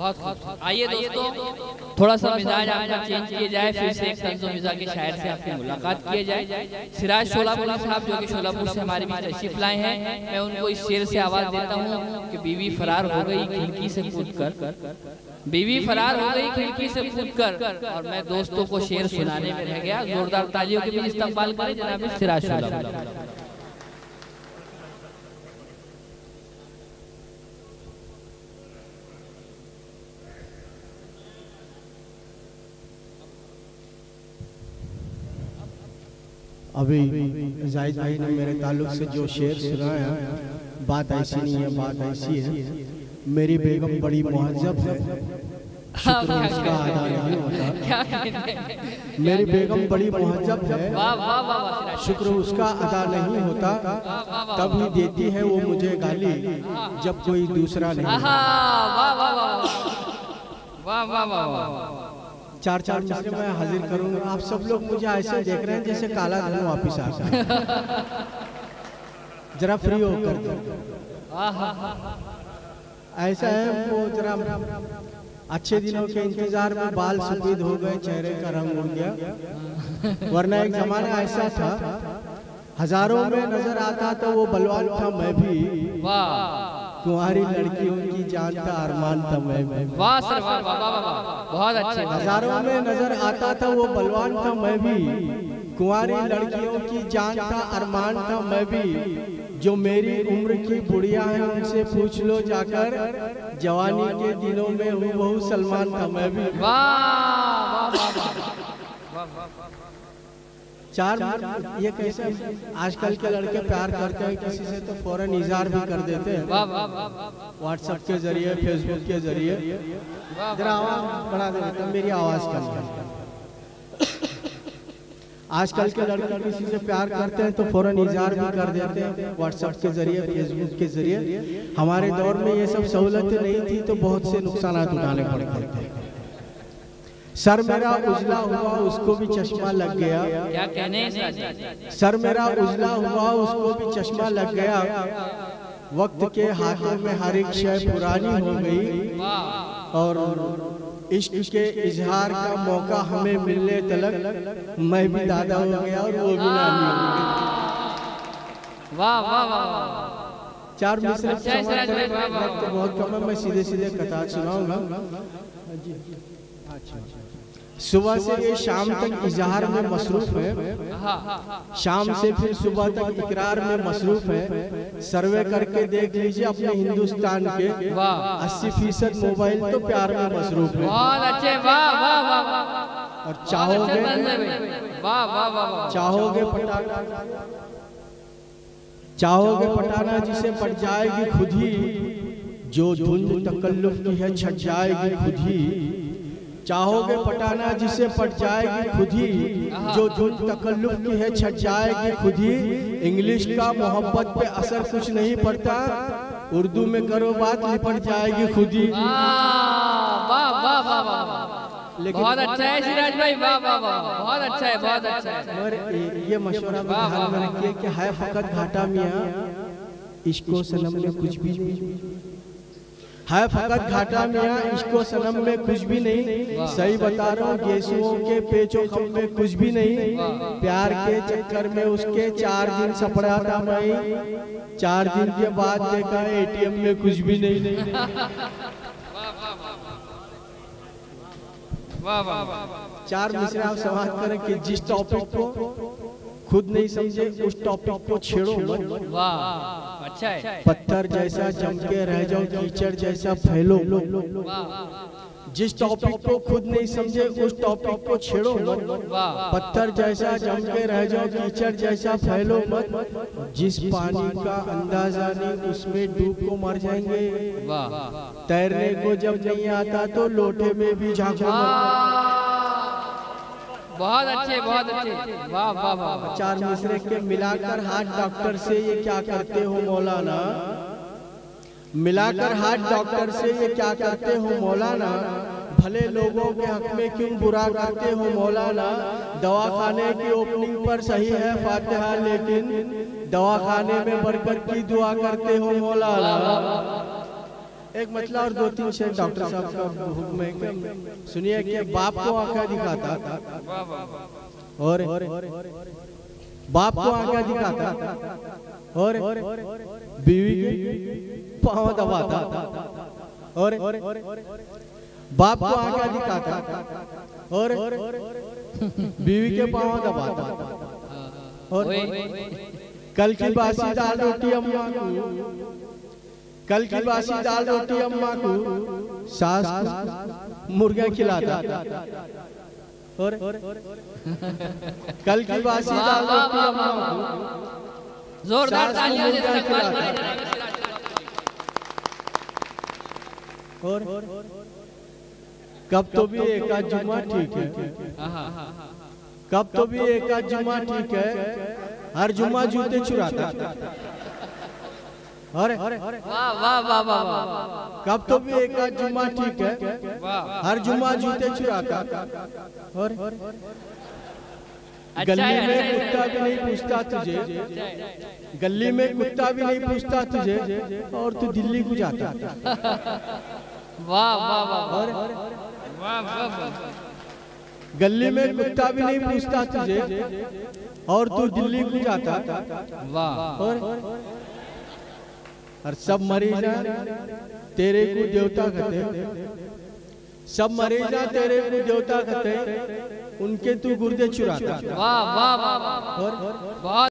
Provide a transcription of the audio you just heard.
बहुत आइए दोस्तों थोड़ा सा मिजाज आपका चेंज किया जाए फिर से एक तंजो मिजाज के शायर से आपकी मुलाकात किया जाए। सिराज शोलापुरी साहब जो कि शोलापुर से हमारे बीच तशरीफ़ लाए हैं मैं उनको इस शेर से आवाज़ देता हूँ कि बीवी फरार हो गई खिड़की से कूद कर बीवी फरार हो गई खिड़की से कूद कर और मैं दोस्तों को शेर सुनाने में रह गया। जोरदार तालियों के बीच इस्तेमाल करें जनाब सिराज शोलापुरी। अभी जाहिद भाई ने मेरे ताल्लुक से जो शेर सुनाया बात ऐसी नहीं है बात ऐसी है मेरी बेगम बड़ी मुहजब है शुक्र उसका अदा नहीं होता हैं? मेरी बेगम बड़ी मुहजब है शुक्र उसका अदा नहीं होता तभी देती है वो मुझे गाली जब कोई दूसरा नहीं वाह वाह वाह वाह वाह वाह वाह चार चार मिसरे मैं हाजिर करूँगा। आप सब लोग मुझे ऐसे देख रहे हैं जैसे काला धन वापिस आ गया जरा फ्री होकर दो। ऐसा है वो जरा अच्छे दिनों के इंतज़ार में बाल सफ़ेद हो गए चेहरे का रंग उड़ गया। वरना एक जमाना ऐसा था हज़ारों में नज़र आता तो वो बलवान था मैं भी। वाह। कुंवारी लड़कियों की जान का अरमान था मैं भी वाह सर वाह वाह वाह वाह वाह। बहुत अच्छे हज़ारों में नज़र आता था वो बलवान था मैं भी कुंवारी लड़कियों की जान था अरमान था मैं भी जो मेरी उम्र की बुढ़िया है उनसे पूछ लो जाकर जवानी के दिनों में हूँ बहु सलमान था मैं भी वाह वाह वाह वाह चार ये कैसे आजकल के लड़के प्यार करते हैं किसी से तो फ़ौरन इजहार भी कर देते हैं। वाह वाह वाह वाह व्हाट्सएप के ज़रिए फेसबुक के ज़रिए। जरा आवाज़ बढ़ा दे बेटा मेरी आवाज़ कम है आजकल के लड़के किसी से प्यार करते हैं तो फ़ौरन इजहार भी कर देते हैं व्हाट्सएप के ज़रिए फेसबुक के ज़रिए। हमारे दौर में ये सब सहूलतें नहीं थी तो बहुत से नुकसान उठाने पड़ते थे। सर मेरा उजला हुआ उसको भी चश्मा लग गया। क्या कहने हैं? सर मेरा उजला हुआ उसको भी चश्मा लग गया। वक्त के हाथों में हर एक शय पुरानी हो गई। और इश्क के इजहार का मौका हमें मिलने तलक मैं भी दादा हो गया और वो भी नानी हो गई वाह वाह वाह चार मिसरे अच्छा है, वक्त बहुत कम है मैं सीधे सीधे कथा सुनाऊँगा। सुबह से ये शाम तक इजहार में मसरूफ है। शाम से फिर सुबह तक इकरार में मसरूफ है। सर्वे करके देख लीजिए अपने हिंदुस्तान के वाह। अस्सी फ़ीसद मोबाइल तो प्यार में मसरूफ है। अच्छे वाह वाह वाह वाह और चाहोगे? तंज है भाई। वाह वाह वाह वाह चाहोगे पटाना चाहोगे पटाना जिसे पट जाएगी खुद ही? जो धुंध तकल्लुफ की है छट जाएगी खुद ही? चाहोगे पटाना जिसे पट जाएगी खुद ही जो धुंध तकल्लुफ की है छट जाएगी खुद। ही इंग्लिश का मोहब्बत पे असर कुछ नहीं पड़ता उर्दू में करो बात निपट जाएगी खुद। ही लेकिन- बहुत अच्छा है सिराज भाई वाह वाह वाह बहुत अच्छा है बहुत अच्छा है। मगर ये- मशवरा में ध्यान में रखिए कि है फकत घाटा मियाँ इसको सनम में कुछ भी है फकत घाटा मियाँ इसको सनम में कुछ भी नहीं। सही बता रहा हूँ गेसुओं के पेचो खम में कुछ भी नहीं। प्यार के चक्कर में उसके चार दिन सपड़ा था मैं। चार दिन के बाद देखा एटीएम में कुछ भी नहीं। वाह वाह वाह चार मिसरे आप समाज करें कि जिस टॉपिक को खुद नहीं समझे उस टॉपिक को छेड़ो मत। वाह पत्थर जैसा जम के रह जाओ कीचड़ जैसा फैलो। जिस टॉपिक को खुद नहीं समझे उस टॉपिक को छेड़ो मत। पत्थर जैसा जम के रह जाओ कीचड़ जैसा फैलो मत। जिस पानी का अंदाज़ा नहीं उसमें डूब को मर जाएँगे। तैरने को जब नहीं आता तो लोटे में भी झांको मत। बहुत अच्छे बहुत अच्छे। वाह वाह वाह चार मिसरे के मिलाकर हाथ डॉक्टर से ये क्या करते हो मौलाना? मिलाकर हाथ डॉक्टर से ये क्या करते हो मौलाना? भले लोगों के हक में क्यों बुरा करते हो मौलाना? दवा खाने की ओपनिंग पर सही है फातिहा लेकिन दवा खाने में बरकत की दुआ करते हो मौलाना। एक मतलब और दो तीन शेर डॉक्टर साहब का हुक्म है सुनिए कि बाप को आँखें दिखाता। और बाप को आँखें दिखाता। और बीवी के पाँव दबाता। और बाप को आँखें दिखाता। और बीवी के पाँव दबाता। और कल की बासी दाल रोटी अम्मा कल की बासी दाल रोटी अम्मा को सास मुर्गा खिलाता। और कल की बासी दाल रोटी अम्मा को जोरदार तालियों मुर्गा खिलाता। और कब तो भी एक आध जुम्मा ठीक है। कब तो भी एक आध जुम्मा ठीक है। हर जुमा जूते चुराता। और वाह वाह वाह वाह कब तो भी एक आध जुम्मा ठीक है हर जुम्मा जूते चुराता और अच्छा गली में अच्छा कुत्ता भी नहीं पूछता तुझे अच्छा गली में कुत्ता भी नहीं पूछता तुझे और तू दिल्ली को जाता वाह वाह वाह वाह वाह वाह वाह गली में कुत्ता भी नहीं पूछता तुझे और तू दिल्ली को जाता वाह और और सब मरीज़ तेरे को देवता कहते सब मरीज़ तेरे को देवता कहते उनके तू गुर्दे चुराता। वाह वाह वाह वाह। और बहुत